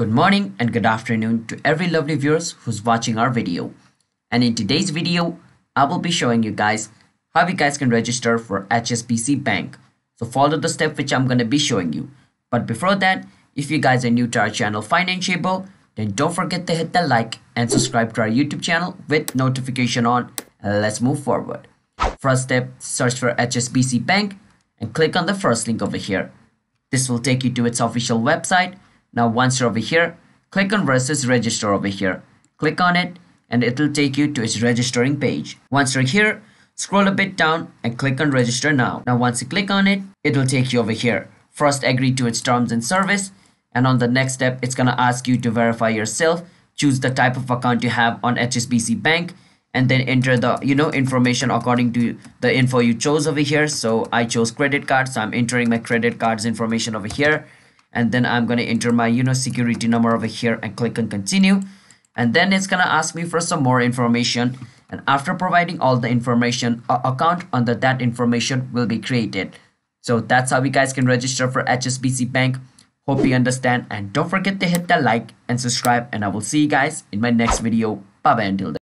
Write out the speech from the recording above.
Good morning and good afternoon to every lovely viewers who's watching our video. And in today's video, I will be showing you guys how you guys can register for HSBC Bank. So follow the step which I'm going to be showing you. But before that, if you guys are new to our channel Financeable, then don't forget to hit the like and subscribe to our YouTube channel with notification on. Let's move forward. First step, search for HSBC Bank and click on the first link over here. This will take you to its official website. Now once you're over here, click on versus register over here. Click on it and it will take you to its registering page. Once you're here, scroll a bit down and click on register now. Now once you click on it, it will take you over here. First agree to its terms and service and on the next step, it's gonna ask you to verify yourself. Choose the type of account you have on HSBC Bank and then enter the you know information according to the info you chose over here so i chose credit card so i'm entering my credit cards information over here and then i'm going to enter my you know security number over here and click on continue. And then it's going to ask me for some more information. And after providing all the information a account under that information will be created. So that's how you guys can register for hsbc bank. Hope you understand. And don't forget to hit that like and subscribe. And i will see you guys in my next video. Bye bye until then